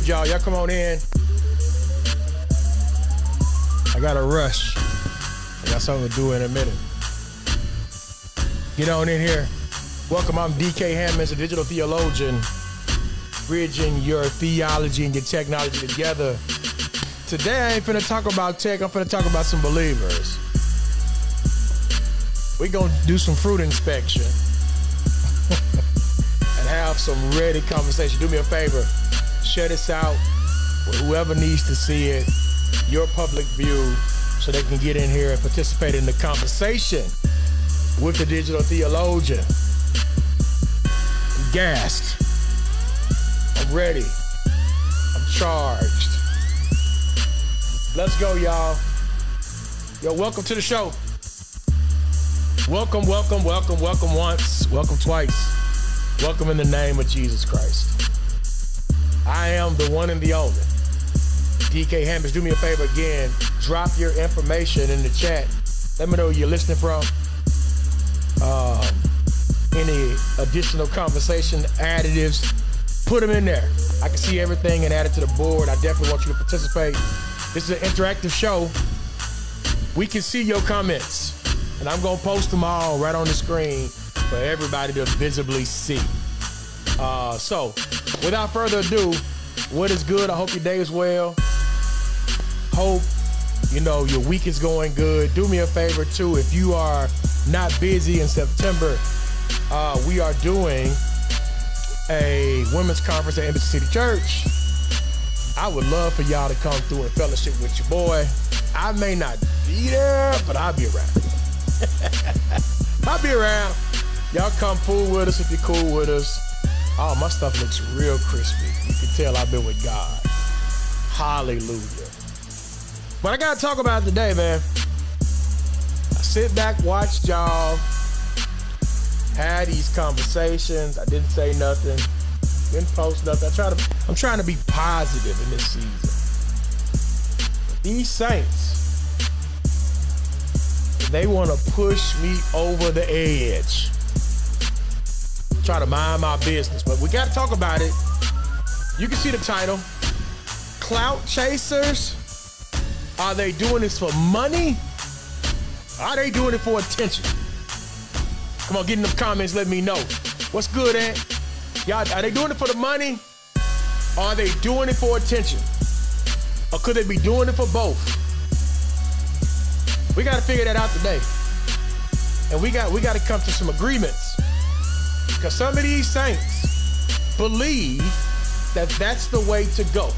good, y'all? Y'all come on in. I got a rush. I got something to do in a minute. Get on in here. Welcome, I'm DK Hammonds, a digital theologian, bridging your theology and your technology together. Today, I ain't finna talk about tech, I'm finna talk about some believers. we gonna do some fruit inspection and have some ready conversation. Do me a favor, share this out with whoever needs to see it, your public view, so they can get in here and participate in the conversation with the digital theologian. I'm gassed. I'm ready. I'm charged. Let's go, y'all. Yo, welcome to the show. Welcome, welcome, welcome, welcome once, welcome twice. Welcome in the name of Jesus Christ. I am the one and the only. DK Hammonds, do me a favor again. Drop your information in the chat. Let me know where you're listening from. Um, any additional conversation additives, put them in there. I can see everything and add it to the board. I definitely want you to participate. This is an interactive show. We can see your comments, and I'm gonna post them all right on the screen for everybody to visibly see. Uh, so, without further ado, what is good? I hope your day is well. Hope you know your week is going good. Do me a favor too, if you are not busy in September, uh, we are doing a women's conference at Embassy City Church. I would love for y'all to come through and fellowship with your boy. I may not be there, but I'll be around. I'll be around. Y'all come fool with us if you're cool with us. Oh, my stuff looks real crispy. You can tell I've been with God. Hallelujah. But I gotta talk about today, man. I sit back, watch y'all, had these conversations. I didn't say nothing, didn't post nothing. I try to, I'm trying to be positive in this season. These saints, they want to push me over the edge. Try to mind my business, but we got to talk about it. You can see the title Clout Chasers. Are they doing this for money? Are they doing it for attention? Come on, get in the comments, let me know. What's good, Ant? Y'all, are they doing it for the money? Are they doing it for attention? Or could they be doing it for both? We gotta figure that out today. And we got we gotta come to some agreements. Because some of these saints believe that that's the way to go.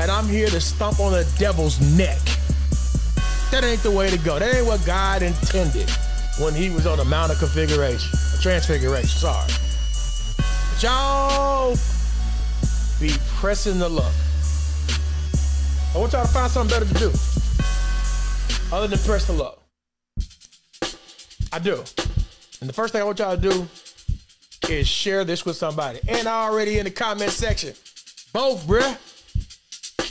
And I'm here to stomp on the devil's neck. That ain't the way to go. That ain't what God intended when he was on the Mount of Configuration, Transfiguration, sorry. But y'all be pressing the luck. I want y'all to find something better to do other than press the luck. I do. And the first thing I want y'all to do is share this with somebody. And already in the comment section. Both, bruh.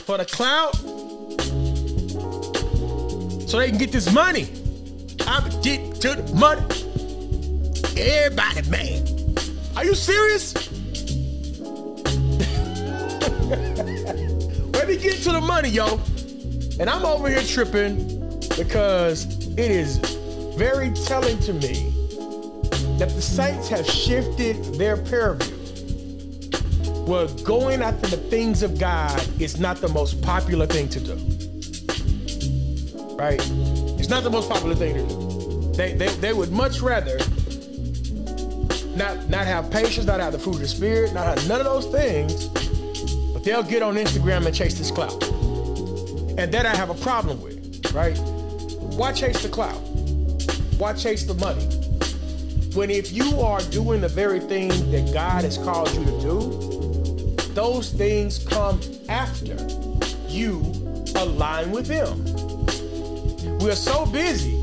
For the clout. So they can get this money. I'm get to the money. Everybody, man. Are you serious? Let me get to the money, yo. And I'm over here tripping because it is very telling to me that the Saints have shifted their purview. Where going after the things of God is not the most popular thing to do. Right? It's not the most popular thing to do. They, they, they would much rather not, not have patience, not have the fruit of the spirit, not have none of those things, but they'll get on Instagram and chase this clout. And that I have a problem with, right? Why chase the clout? Why chase the money? When if you are doing the very thing that God has called you to do, those things come after you align with Him. We're so busy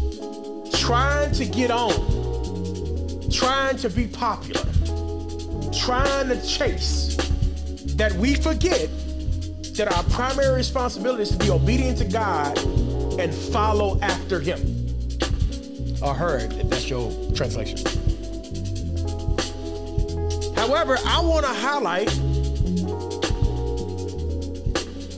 trying to get on, trying to be popular, trying to chase, that we forget that our primary responsibility is to be obedient to God and follow after Him. Or her, if that's your translation. However, I want to highlight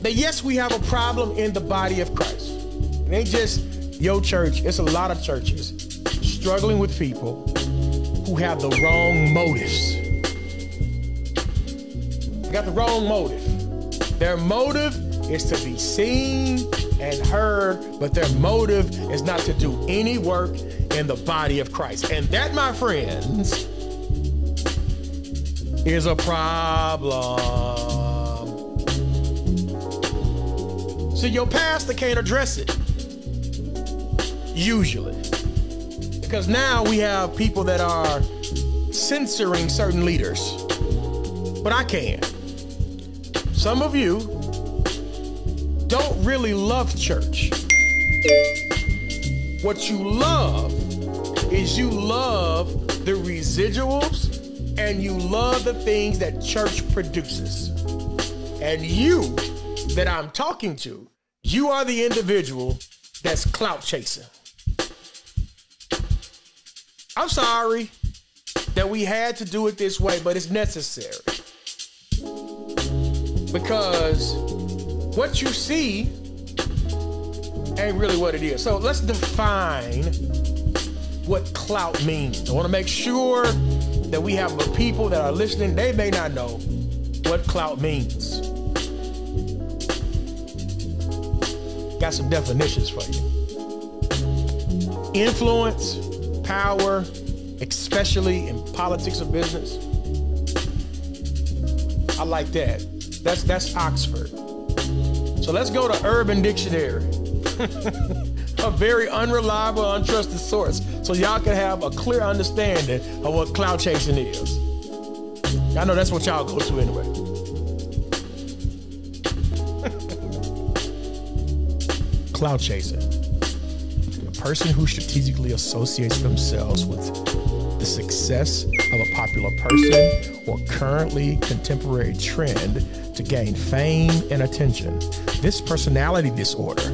that yes, we have a problem in the body of Christ. It ain't just your church, it's a lot of churches struggling with people who have the wrong motives. They got the wrong motive. Their motive is to be seen and heard, but their motive is not to do any work in the body of Christ. And that, my friends, is a problem. So your pastor can't address it. Usually. Because now we have people that are censoring certain leaders. But I can. Some of you don't really love church. What you love is you love the residuals and you love the things that church produces. And you that I'm talking to, you are the individual that's clout chasing. I'm sorry that we had to do it this way, but it's necessary. Because what you see ain't really what it is. So let's define what clout means. I want to make sure that we have people that are listening, they may not know what clout means. Got some definitions for you. Influence, power, especially in politics or business. I like that. That's that's Oxford. So let's go to Urban Dictionary. a very unreliable, untrusted source. So y'all can have a clear understanding of what clout chasing is. I know that's what y'all go to anyway. clout chasing. A person who strategically associates themselves with the success of a popular person or currently contemporary trend to gain fame and attention. This personality disorder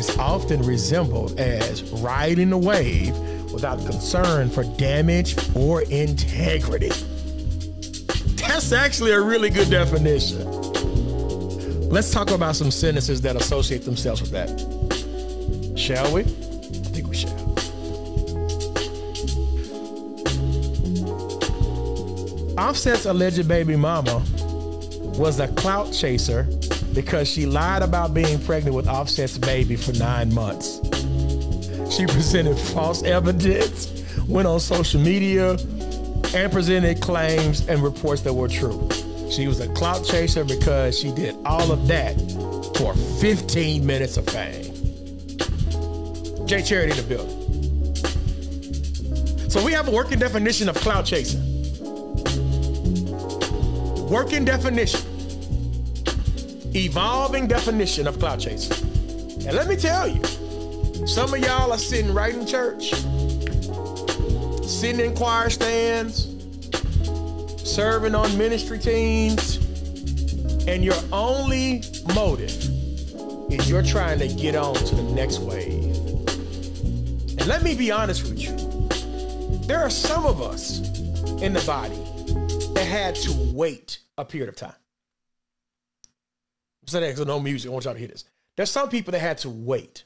is often resembled as riding the wave without concern for damage or integrity. That's actually a really good definition. Let's talk about some sentences that associate themselves with that. Shall we? I think we shall. Offset's alleged baby mama was a clout chaser because she lied about being pregnant with Offset's baby for nine months. She presented false evidence, went on social media, and presented claims and reports that were true. She was a clout chaser because she did all of that for 15 minutes of fame. Jay Charity in the building. So we have a working definition of clout chasing. Working definition. Evolving definition of clout chasing. And let me tell you, some of y'all are sitting right in church, sitting in choir stands, serving on ministry teams, and your only motive is you're trying to get on to the next wave. And let me be honest with you. There are some of us in the body that had to wait a period of time. So there's no music. I want y'all to hear this. There's some people that had to wait.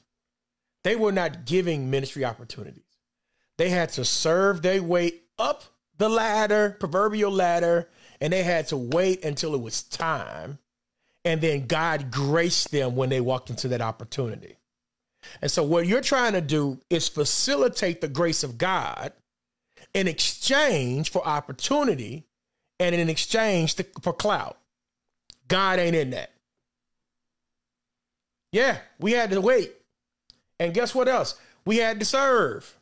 They were not giving ministry opportunities. They had to serve their way up the ladder, proverbial ladder, and they had to wait until it was time. And then God graced them when they walked into that opportunity. And so, what you're trying to do is facilitate the grace of God in exchange for opportunity and in exchange to, for clout. God ain't in that. Yeah, we had to wait. And guess what else? We had to serve.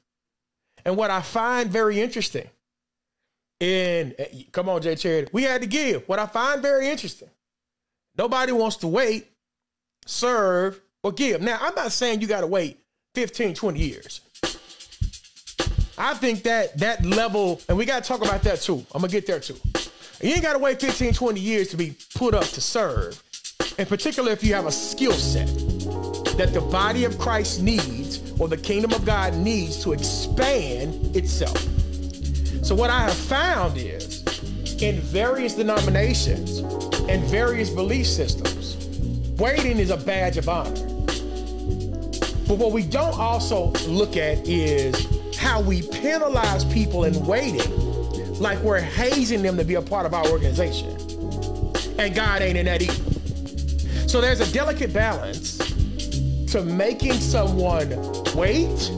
And what I find very interesting and eh, come on, Jay Charity. We had to give. What I find very interesting. Nobody wants to wait, serve, or give. Now, I'm not saying you got to wait 15, 20 years. I think that that level, and we got to talk about that too. I'm going to get there too. You ain't got to wait 15, 20 years to be put up to serve. In particular, if you have a skill set that the body of Christ needs or the kingdom of God needs to expand itself. So what I have found is in various denominations and various belief systems. Waiting is a badge of honor. But what we don't also look at is how we penalize people in waiting, like we're hazing them to be a part of our organization. And God ain't in that either. So there's a delicate balance to making someone wait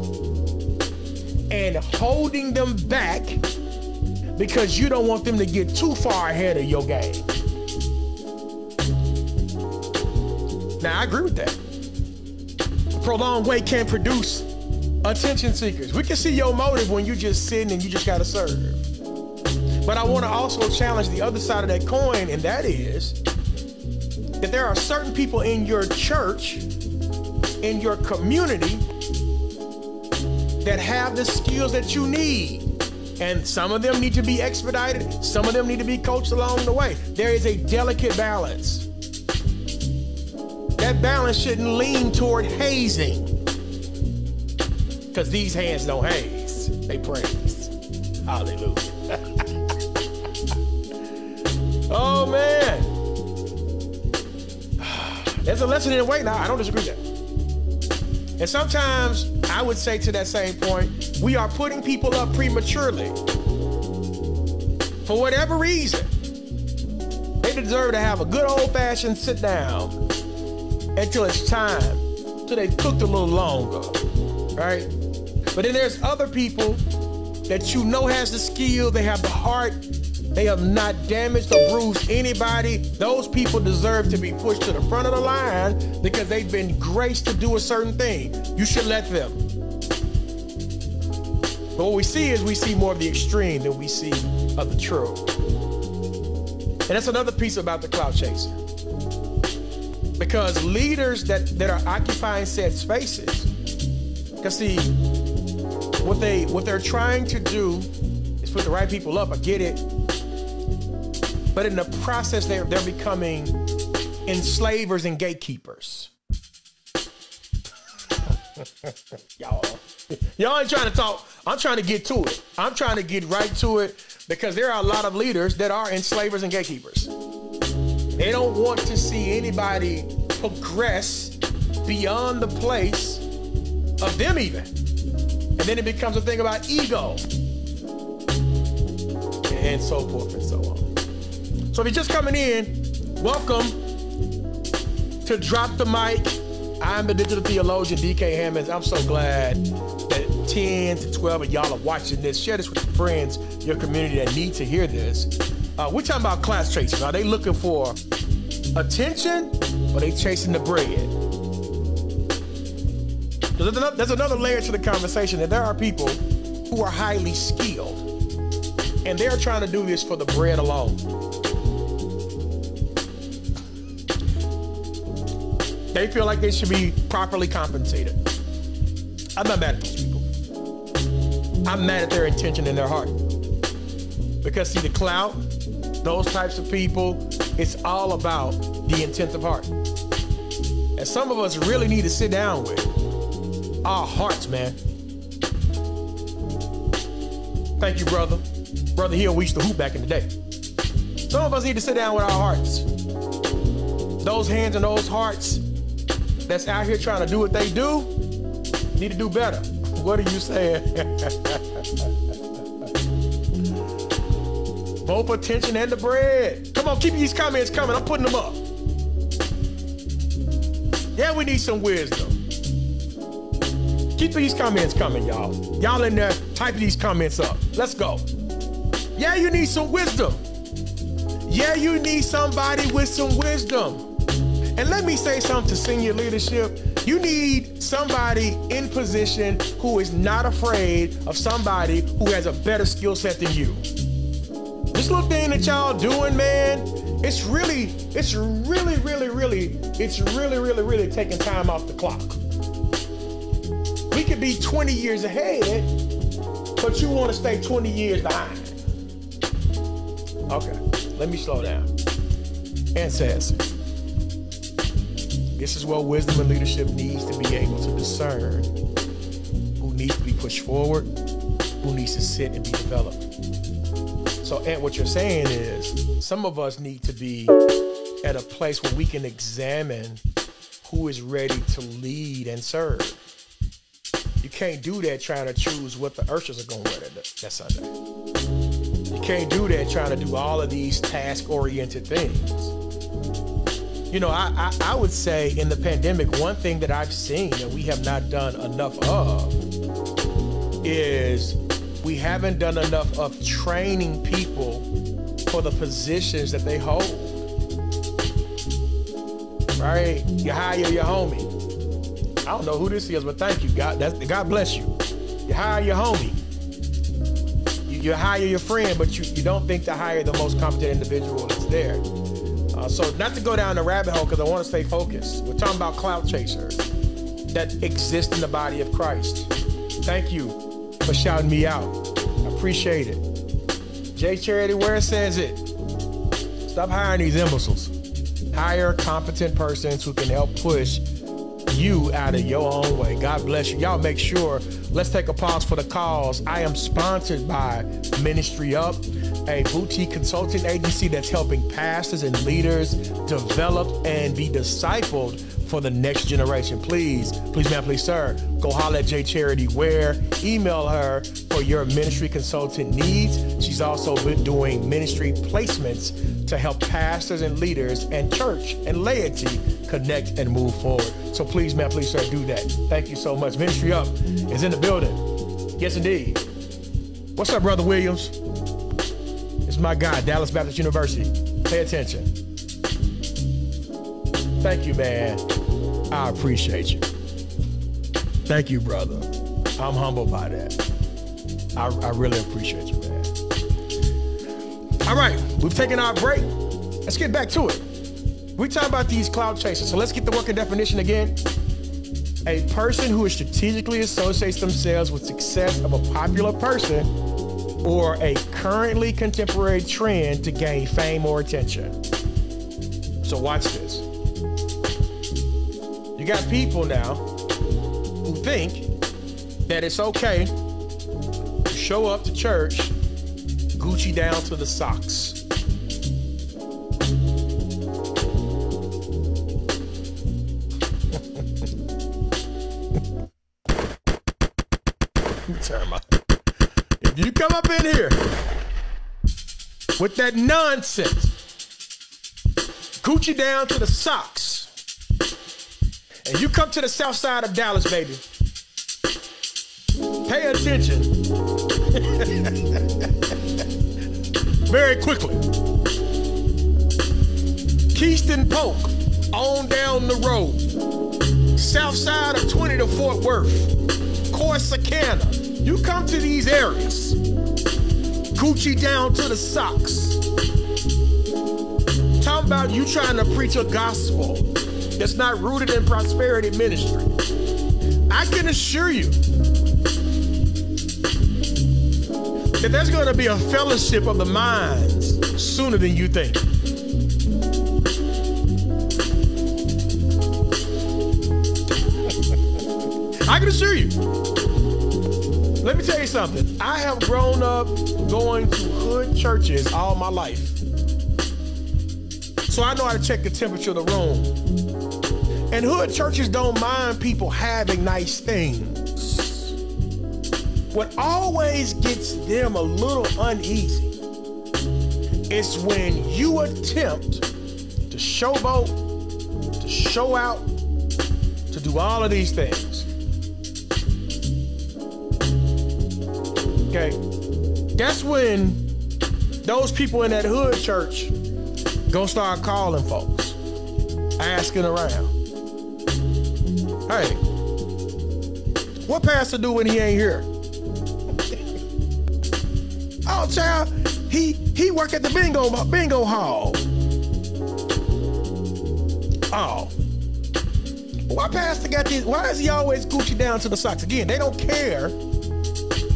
and holding them back because you don't want them to get too far ahead of your game. Now, I agree with that. Prolonged wait can produce attention seekers. We can see your motive when you're just sitting and you just got to serve. But I want to also challenge the other side of that coin, and that is that there are certain people in your church, in your community, that have the skills that you need. And some of them need to be expedited, some of them need to be coached along the way. There is a delicate balance. That balance shouldn't lean toward hazing. Because these hands don't haze, they praise. Hallelujah. oh, man. There's a lesson in now. I don't disagree with that. And sometimes I would say to that same point, we are putting people up prematurely. For whatever reason, they deserve to have a good old fashioned sit down until it's time, till they've cooked a little longer, right? But then there's other people that you know has the skill, they have the heart, they have not damaged or bruised anybody. Those people deserve to be pushed to the front of the line because they've been graced to do a certain thing. You should let them. But what we see is we see more of the extreme than we see of the true. And that's another piece about the clout chasing. Because leaders that, that are occupying said spaces, because see, what they what they're trying to do is put the right people up. I get it. But in the process, they're they're becoming enslavers and gatekeepers. y'all, y'all ain't trying to talk. I'm trying to get to it. I'm trying to get right to it because there are a lot of leaders that are enslavers and gatekeepers. They don't want to see anybody progress beyond the place of them even. And then it becomes a thing about ego. And so forth and so. So if you're just coming in, welcome to Drop the Mic. I'm the digital theologian, DK Hammonds. I'm so glad that 10 to 12 of y'all are watching this. Share this with your friends, your community that need to hear this. Uh, we're talking about class chasing. Are they looking for attention or are they chasing the bread? There's another layer to the conversation that there are people who are highly skilled and they're trying to do this for the bread alone. They feel like they should be properly compensated. I'm not mad at those people. I'm mad at their intention and their heart. Because, see, the clout, those types of people, it's all about the intent of heart. And some of us really need to sit down with our hearts, man. Thank you, brother. Brother Hill, we used to hoop back in the day. Some of us need to sit down with our hearts. Those hands and those hearts that's out here trying to do what they do need to do better. What are you saying? Both attention and the bread. Come on, keep these comments coming. I'm putting them up. Yeah, we need some wisdom. Keep these comments coming, y'all. Y'all in there, type these comments up. Let's go. Yeah, you need some wisdom. Yeah, you need somebody with some wisdom. And let me say something to senior leadership. You need somebody in position who is not afraid of somebody who has a better skill set than you. This little thing that y'all doing, man, it's really, it's really, really, really, it's really, really, really taking time off the clock. We could be 20 years ahead, but you want to stay 20 years behind. Okay, let me slow down. And says, this is where wisdom and leadership needs to be able to discern who needs to be pushed forward, who needs to sit and be developed. So, and what you're saying is some of us need to be at a place where we can examine who is ready to lead and serve. You can't do that trying to choose what the ushers are going to wear that, that Sunday. You can't do that trying to do all of these task oriented things. You know, I, I, I would say in the pandemic, one thing that I've seen that we have not done enough of is we haven't done enough of training people for the positions that they hold. Right? You hire your homie. I don't know who this is, but thank you. God, that's, God bless you. You hire your homie. You, you hire your friend, but you, you don't think to hire the most competent individual that's there. Uh, so not to go down the rabbit hole because I want to stay focused. We're talking about clout chasers that exist in the body of Christ. Thank you for shouting me out. I appreciate it. J Charity, Ware says it. Stop hiring these imbeciles. Hire competent persons who can help push you out of your own way. God bless you. Y'all make sure, let's take a pause for the cause. I am sponsored by Ministry Up, a boutique consulting agency that's helping pastors and leaders develop and be discipled for the next generation. Please, please, man, please, sir, go holler at J Charity Ware. Email her for your ministry consultant needs. She's also been doing ministry placements to help pastors and leaders and church and laity connect and move forward. So please, man, please, sir, do that. Thank you so much. Ministry Up is in the building. Yes, indeed. What's up, Brother Williams? My guy, Dallas Baptist University. Pay attention. Thank you, man. I appreciate you. Thank you, brother. I'm humbled by that. I, I really appreciate you, man. All right, we've taken our break. Let's get back to it. We talk about these clout chasers. So let's get the working definition again. A person who strategically associates themselves with success of a popular person or a currently contemporary trend to gain fame or attention. So watch this. You got people now who think that it's okay to show up to church Gucci down to the socks. In here with that nonsense, Gucci down to the socks, and you come to the south side of Dallas, baby, pay attention. Very quickly. Keystone Polk, on down the road, south side of 20 to Fort Worth, Corsicana. You come to these areas, Gucci down to the socks. Talking about you trying to preach a gospel that's not rooted in prosperity ministry. I can assure you that there's going to be a fellowship of the minds sooner than you think. I can assure you. Let me tell you something. I have grown up going to hood churches all my life. So I know how to check the temperature of the room. And hood churches don't mind people having nice things. What always gets them a little uneasy is when you attempt to showboat, to show out, to do all of these things. Okay. That's when those people in that hood church gonna start calling folks, asking around. Hey, what pastor do when he ain't here? oh, child, he he work at the bingo bingo hall. Oh, why pastor got these? Why is he always Gucci down to the socks? Again, they don't care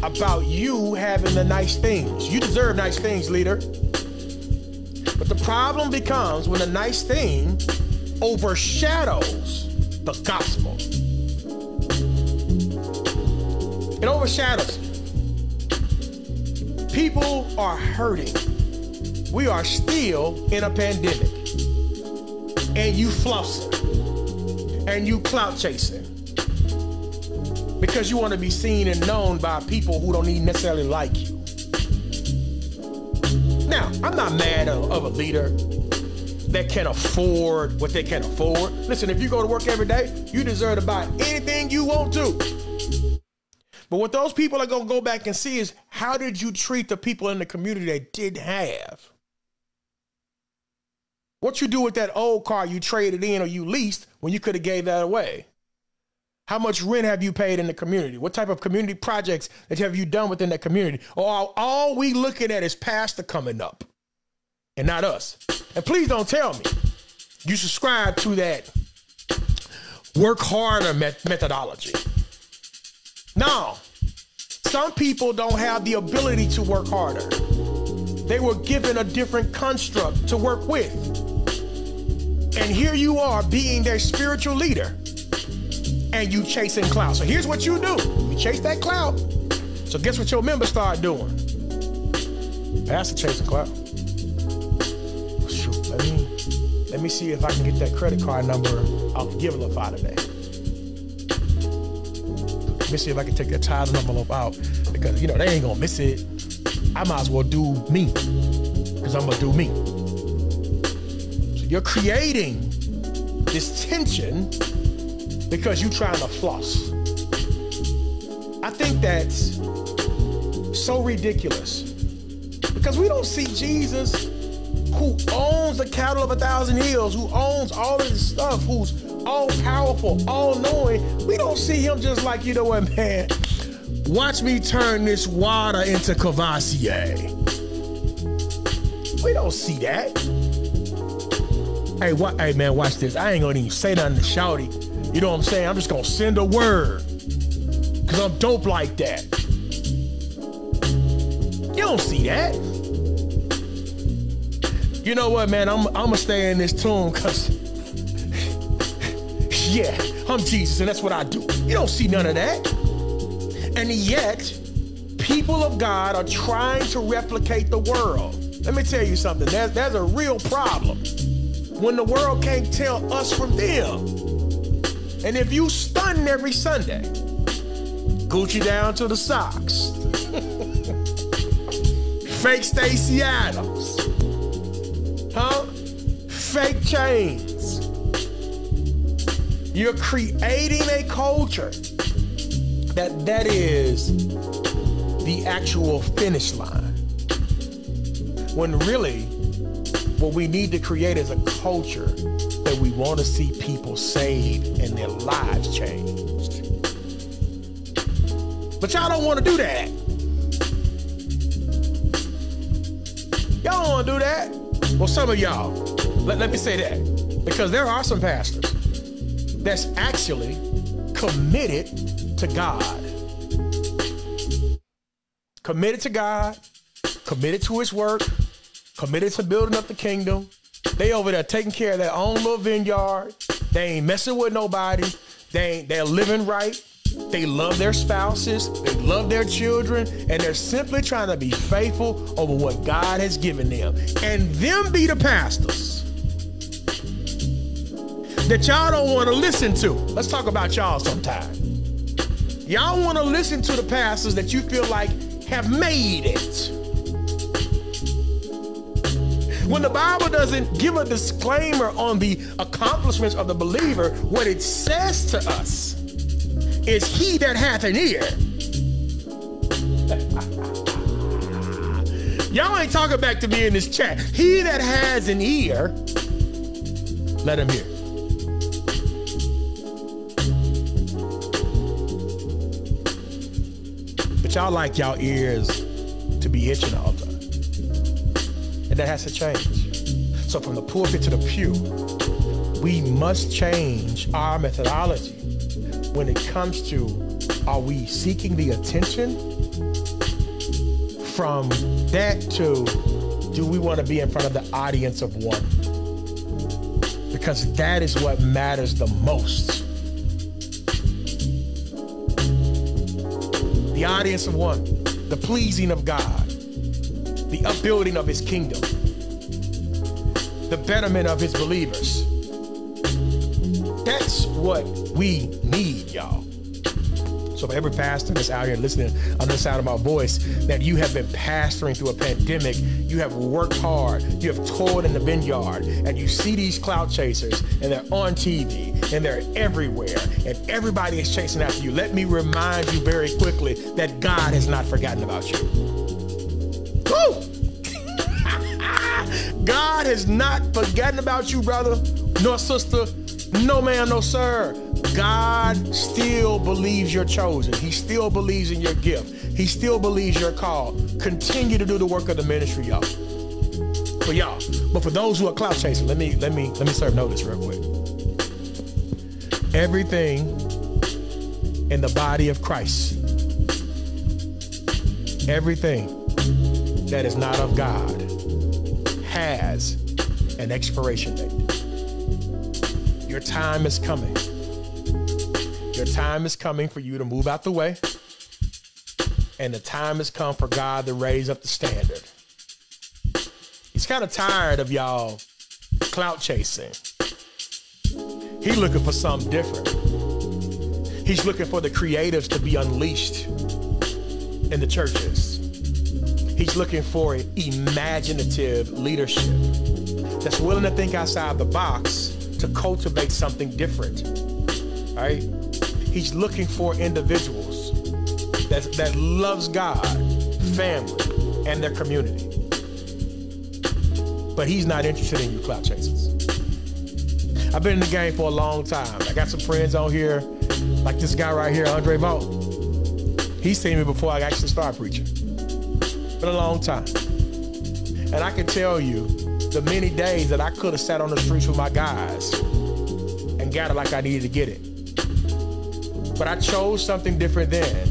about you having the nice things. You deserve nice things, leader. But the problem becomes when a nice thing overshadows the gospel. It overshadows. People are hurting. We are still in a pandemic. And you flossing. And you clout chasing. Because you want to be seen and known by people who don't even necessarily like you. Now, I'm not mad of, of a leader that can afford what they can afford. Listen, if you go to work every day, you deserve to buy anything you want to. But what those people are going to go back and see is how did you treat the people in the community that didn't have? What you do with that old car you traded in or you leased when you could have gave that away? How much rent have you paid in the community? What type of community projects that have you done within that community? Or all, we looking at is pastor coming up and not us. And please don't tell me you subscribe to that work harder met- methodology. No, some people don't have the ability to work harder. They were given a different construct to work with. And here you are being their spiritual leader and you chasing clout. So here's what you do. You chase that clout. So guess what your members start doing? Pastor chasing clout. Shoot, let me let me see if I can get that credit card number off Givelify today. Let me see if I can take that tithe envelope out because you know they ain't gonna miss it. I might as well do me because I'm gonna do me. So you're creating this tension because you're trying to floss. I think that's so ridiculous because we don't see Jesus who owns the cattle of a thousand hills, who owns all this stuff, who's all powerful, all knowing. We don't see him just like, you know what, man? Watch me turn this water into Courvoisier. We don't see that. Hey, what? Hey, man, watch this. I ain't gonna even say nothing to Shouty. You know what I'm saying? I'm just gonna send a word. Cause I'm dope like that. You don't see that. You know what, man? I'm, I'm gonna stay in this tune cause yeah, I'm Jesus and that's what I do. You don't see none of that. And yet, people of God are trying to replicate the world. Let me tell you something. There's, there's a real problem when the world can't tell us from them. And if you stun every Sunday, Gucci down to the socks, fake Stacy Adams, huh? Fake chains. You're creating a culture that that is the actual finish line. When really, what we need to create is a culture that we want to see people saved and their lives changed. But y'all don't want to do that. Y'all don't want to do that. Well, some of y'all, let, let me say that. Because there are some pastors that's actually committed to God. Committed to God, committed to his work, committed to building up the kingdom. They over there taking care of their own little vineyard. They ain't messing with nobody. They ain't they're living right. They love their spouses, they love their children, and they're simply trying to be faithful over what God has given them. And them be the pastors that y'all don't want to listen to. Let's talk about y'all sometime. Y'all want to listen to the pastors that you feel like have made it. When the Bible doesn't give a disclaimer on the accomplishments of the believer, what it says to us is he that hath an ear. Y'all ain't talking back to me in this chat. He that has an ear, let him hear. But y'all like y'all ears to be itching all that has to change. So from the pulpit to the pew, we must change our methodology when it comes to are we seeking the attention from that to do we want to be in front of the audience of one? Because that is what matters the most. The audience of one, the pleasing of God. The upbuilding of his kingdom, the betterment of his believers. That's what we need, y'all. So for every pastor that's out here listening under the sound of my voice, that you have been pastoring through a pandemic, you have worked hard, you have toiled in the vineyard, and you see these clout chasers, and they're on TV, and they're everywhere, and everybody is chasing after you. Let me remind you very quickly that God has not forgotten about you. Woo! God has not forgotten about you, brother, nor sister, no man, no sir. God still believes you're chosen. He still believes in your gift. He still believes your call. Continue to do the work of the ministry, y'all. For y'all. But for those who are clout chasing, let me let me let me serve notice real quick. Everything in the body of Christ, everything that is not of God has an expiration date. Your time is coming. Your time is coming for you to move out the way. And the time has come for God to raise up the standard. He's kind of tired of y'all clout chasing. He's looking for something different. He's looking for the creatives to be unleashed in the churches. He's looking for imaginative leadership that's willing to think outside the box to cultivate something different. Right? He's looking for individuals that, that loves God, family, and their community. But he's not interested in you clout chasers. I've been in the game for a long time. I got some friends on here, like this guy right here, Andre Vaught. He's seen me before I actually started preaching. Been a long time. And I can tell you the many days that I could have sat on the streets with my guys and got it like I needed to get it. But I chose something different then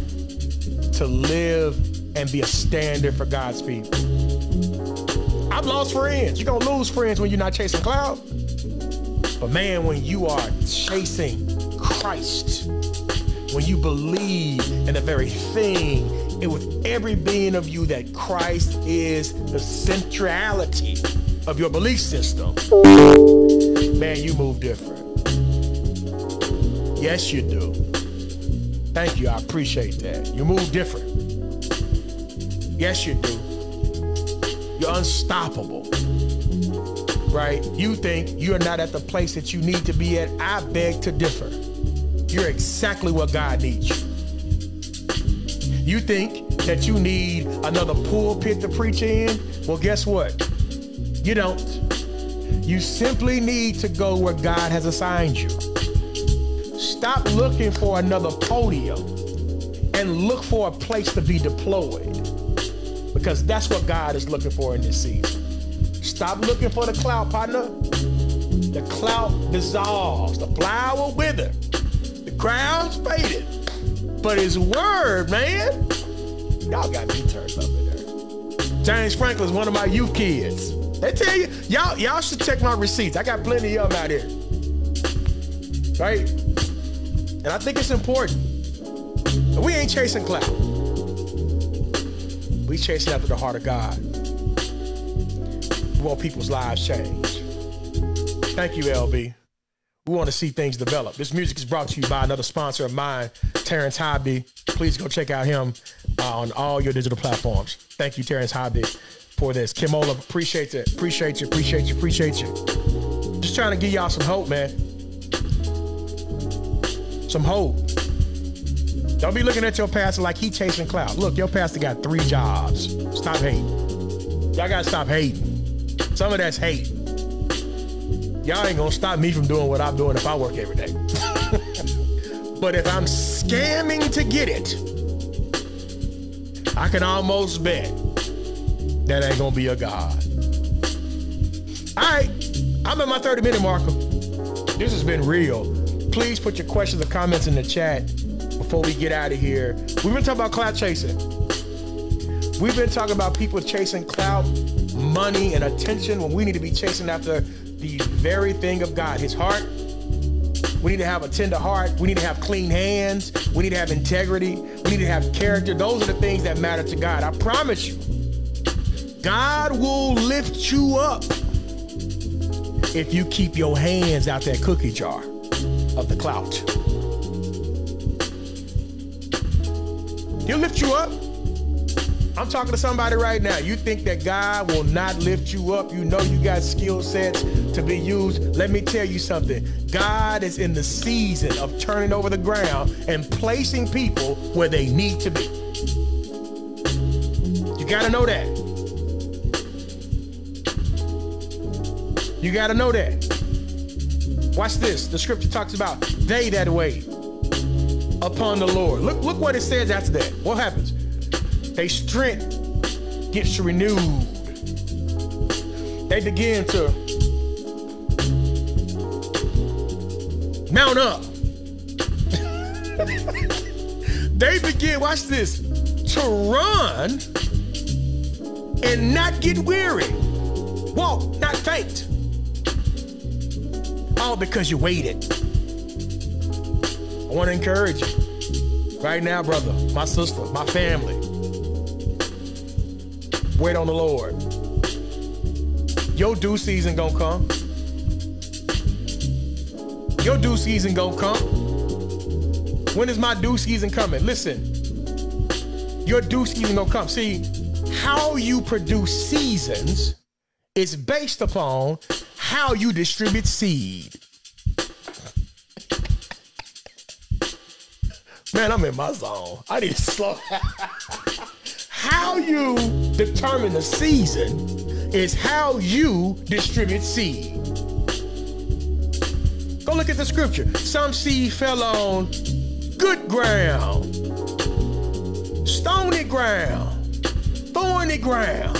to live and be a standard for God's people. I've lost friends. You're to lose friends when you're not chasing clout. But man, when you are chasing Christ, when you believe in the very thing and with every being of you that Christ is the centrality of your belief system, man, you move different. Yes, you do. Thank you. I appreciate that. You move different. Yes, you do. You're unstoppable. Right? You think you're not at the place that you need to be at. I beg to differ. You're exactly what God needs you. You think that you need another pulpit to preach in? Well, guess what? You don't. You simply need to go where God has assigned you. Stop looking for another podium and look for a place to be deployed. Because that's what God is looking for in this season. Stop looking for the cloud, partner. The cloud dissolves, the flower wither, the crown's faded. But his word, man, y'all got me turned up in there. James Franklin's one of my youth kids. They tell you, y'all, y'all should check my receipts. I got plenty of them out here. Right? And I think it's important. We ain't chasing clout. We chasing after the heart of God. We want people's lives changed. Thank you, LB. We want to see things develop. This music is brought to you by another sponsor of mine, Terrence Hobby. Please go check out him uh, on all your digital platforms. Thank you, Terrence Hobby, for this. Kim Ola, appreciate it. Appreciate you, appreciate you, appreciate you. Just trying to give y'all some hope, man some hope. Don't be looking at your pastor like he chasing clout. Look, your pastor got three jobs. Stop hating. Y'all gotta stop hating. Some of that's hate. Y'all ain't gonna stop me from doing what I'm doing if I work every day. but if I'm scamming to get it, I can almost bet that ain't gonna be a God. All right, I'm at my 30 minute marker. This has been real please put your questions or comments in the chat before we get out of here. We've been talking about clout chasing. We've been talking about people chasing clout, money, and attention when we need to be chasing after the very thing of God, His heart. We need to have a tender heart. We need to have clean hands. We need to have integrity. We need to have character. Those are the things that matter to God. I promise you, God will lift you up if you keep your hands out that cookie jar of the clout. He'll lift you up. I'm talking to somebody right now. You think that God will not lift you up? You know you got skill sets to be used. Let me tell you something. God is in the season of turning over the ground and placing people where they need to be. You got to know that. You got to know that. Watch this. The scripture talks about they that wait upon the Lord. Look, look what it says after that. What happens? They strength gets renewed. They begin to mount up. they begin, watch this, to run and not get weary. Walk, not faint. All because you waited. I want to encourage you right now, brother, my sister, my family. Wait on the Lord. Your due season gonna come. Your due season gonna come. When is my due season coming? Listen, your due season gonna come. See, how you produce seasons is based upon how you distribute seed. Man, I'm in my zone. I need to slow. how you determine the season is how you distribute seed. Go look at the scripture. Some seed fell on good ground, stony ground, thorny ground.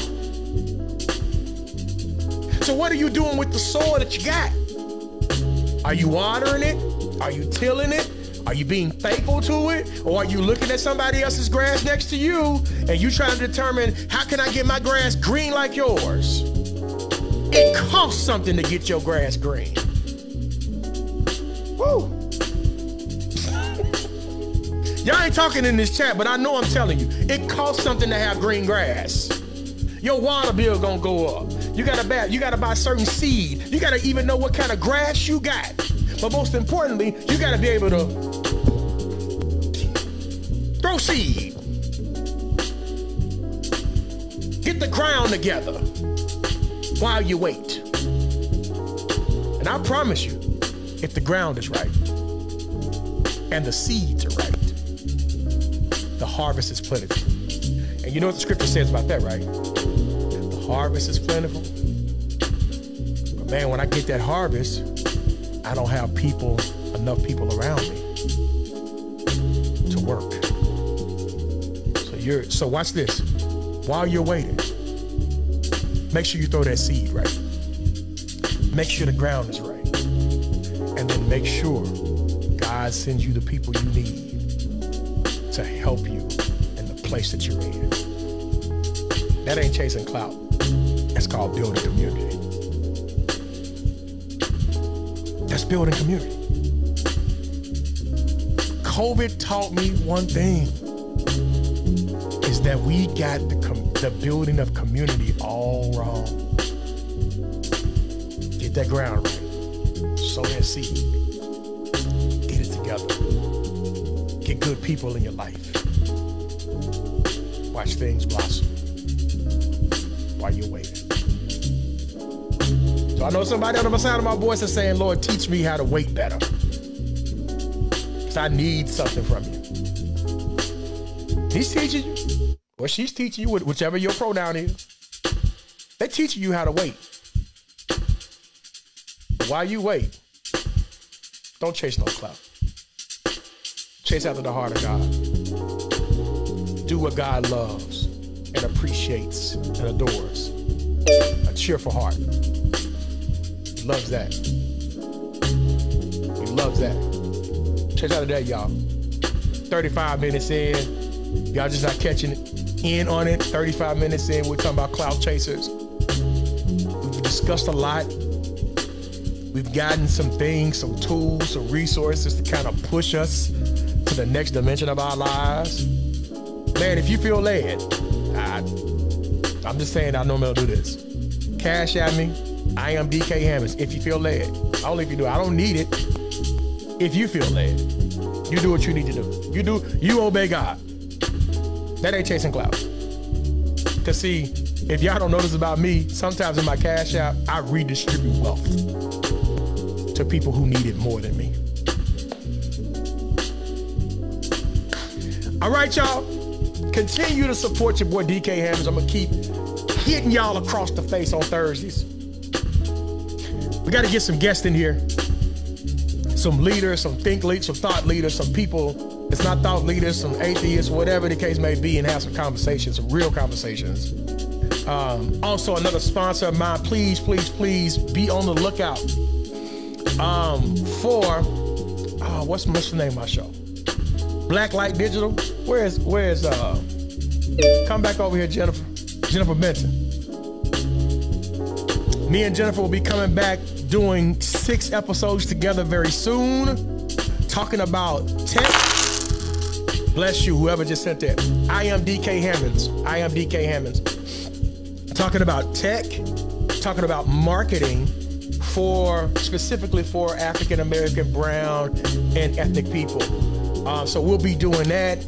So, what are you doing with the soil that you got? Are you watering it? Are you tilling it? Are you being faithful to it? Or are you looking at somebody else's grass next to you and you trying to determine how can I get my grass green like yours? It costs something to get your grass green. Woo! Y'all ain't talking in this chat, but I know I'm telling you, it costs something to have green grass. Your water bill gonna go up. You gotta buy, you gotta buy certain seed. You gotta even know what kind of grass you got. But most importantly, you gotta be able to throw seed. Get the ground together while you wait. And I promise you, if the ground is right and the seeds are right, the harvest is plentiful. And you know what the scripture says about that, right? The harvest is plentiful. But man, when I get that harvest, I don't have people, enough people around me you're so watch this. While you're waiting, make sure you throw that seed right. Make sure the ground is right. And then make sure God sends you the people you need to help you in the place that you're in. That ain't chasing clout. That's called building community. That's building community. COVID taught me one thing that we got the, com- the building of community all wrong. Get that ground right. Sow that seed. Get it together. Get good people in your life. Watch things blossom while you're waiting. So I know somebody on the side of my voice is saying, Lord, teach me how to wait better. Because I need something from you. He's teaching you, or she's teaching you, whichever your pronoun is. They're teaching you how to wait. While you wait, don't chase no clout. Chase after the heart of God. Do what God loves and appreciates and adores. A cheerful heart. He loves that. He loves that. Check out of that, y'all. 35 minutes in. Y'all just not catching in on it. 35 minutes in, we're talking about clout chasers. We've discussed a lot. We've gotten some things, some tools, some resources to kind of push us to the next dimension of our lives. Man, if you feel led, I, I'm just saying I normally do this. Cash at me. I am DK Hammonds. If you feel led, only if you do. I don't need it. If you feel led, you do what you need to do. You do. You obey God. That ain't chasing clouds. Cause see, if y'all don't notice about me, sometimes in my cash app, I redistribute wealth to people who need it more than me. All right, y'all. Continue to support your boy DK Hammonds. I'm gonna keep hitting y'all across the face on Thursdays. We got to get some guests in here. Some leaders, some think leaders, some thought leaders, some people. It's not thought leaders, some atheists, whatever the case may be, and have some conversations, some real conversations. Um, also, another sponsor of mine. Please, please, please be on the lookout um, for oh, what's, what's the name of my show? Blacklight Digital. Where's where's uh? Come back over here, Jennifer. Jennifer Benton. Me and Jennifer will be coming back doing six episodes together very soon, talking about tech. Bless you, whoever just sent that. I am DK Hammonds. I am DK Hammonds. Talking about tech, talking about marketing for specifically for African American, brown, and ethnic people. Uh, so we'll be doing that.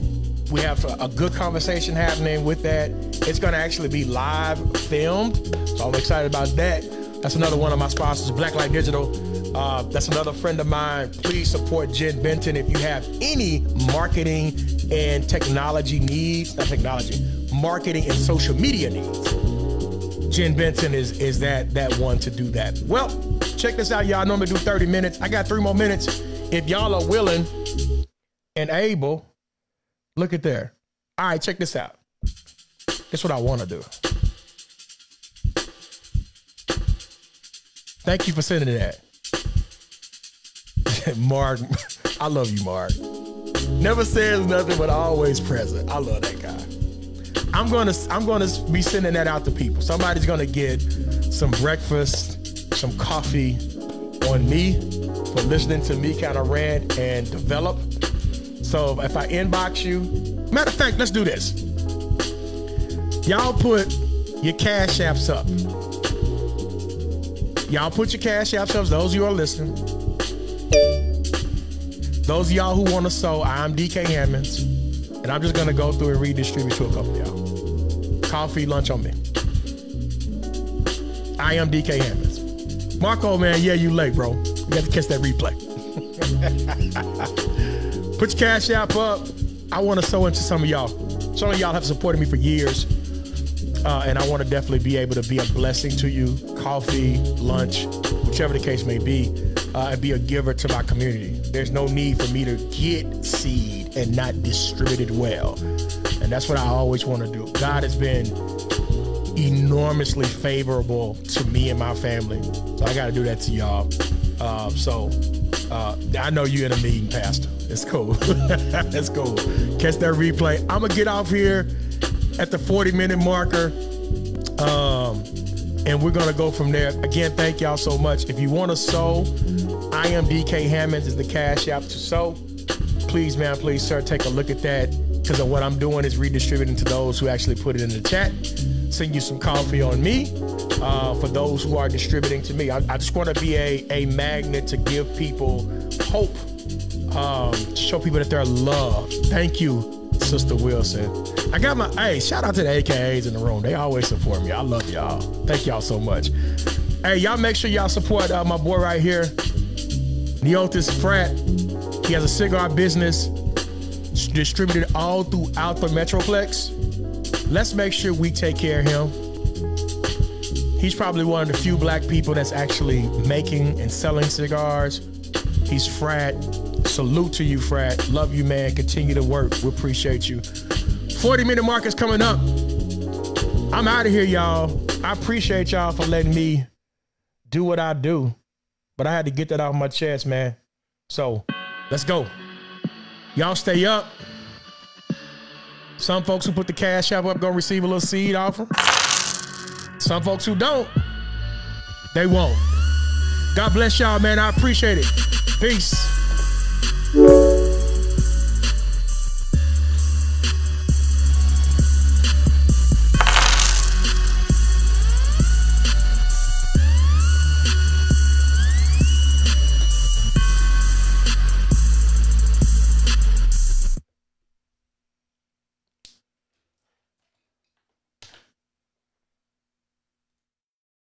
We have a, a good conversation happening with that. It's going to actually be live filmed. So I'm excited about that. That's another one of my sponsors, Blacklight Digital. Uh, that's another friend of mine. Please support Jen Benton if you have any marketing and technology needs, not technology, marketing and social media needs. Jen Benton is is that that one to do that. Well, check this out, y'all. I normally do 30 minutes. I got three more minutes. If y'all are willing and able, look at there. All right, check this out. That's what I want to do. Thank you for sending that. Mark, I love you, Mark. Never says nothing, but always present. I love that guy. I'm gonna I'm gonna be sending that out to people. Somebody's gonna get some breakfast, some coffee on me for listening to me kind of rant and develop. So if I inbox you, matter of fact, let's do this. Y'all put your cash apps up. Y'all put your cash apps up. Those you are listening. Those of y'all who want to sow, I'm DK Hammonds, and I'm just gonna go through and redistribute to a couple y'all. Coffee, lunch on me. I am DK Hammonds. Marco, man, yeah, you late, bro. You got to catch that replay. Put your cash app up. I want to sow into some of y'all. Some of y'all have supported me for years. Uh, and I want to definitely be able to be a blessing to you. Coffee, lunch, whichever the case may be, uh, and be a giver to my community. There's no need for me to get seed and not distribute it well. And that's what I always want to do. God has been enormously favorable to me and my family. So I got to do that to y'all. Uh, so uh, I know you're in a meeting, Pastor. It's cool. That's cool. Catch that replay. I'm going to get off here at the 40 minute marker. Um, and we're gonna go from there. Again, thank y'all so much. If you want to sow, I am DK Hammonds is the cash app to sow. Please, man, please, sir, take a look at that because what I'm doing is redistributing to those who actually put it in the chat. Send you some coffee on me uh, for those who are distributing to me. I, I just want to be a, a magnet to give people hope, um, show people that they're loved. Thank you, Sister Wilson. I got my hey, shout out to the AKAs in the room. They always support me. I love y'all. Thank y'all so much. Hey, y'all make sure y'all support uh, my boy right here, Neotis Frat. He has a cigar business distributed all throughout the Metroplex. Let's make sure we take care of him. He's probably one of the few black people that's actually making and selling cigars. He's frat. Salute to you, Frat. Love you, man. Continue to work. We appreciate you. 40 minute mark is coming up. I'm out of here, y'all. I appreciate y'all for letting me do what I do. But I had to get that off my chest, man. So let's go. Y'all stay up. Some folks who put the cash app up gonna receive a little seed offer. Some folks who don't, they won't. God bless y'all, man. I appreciate it. Peace.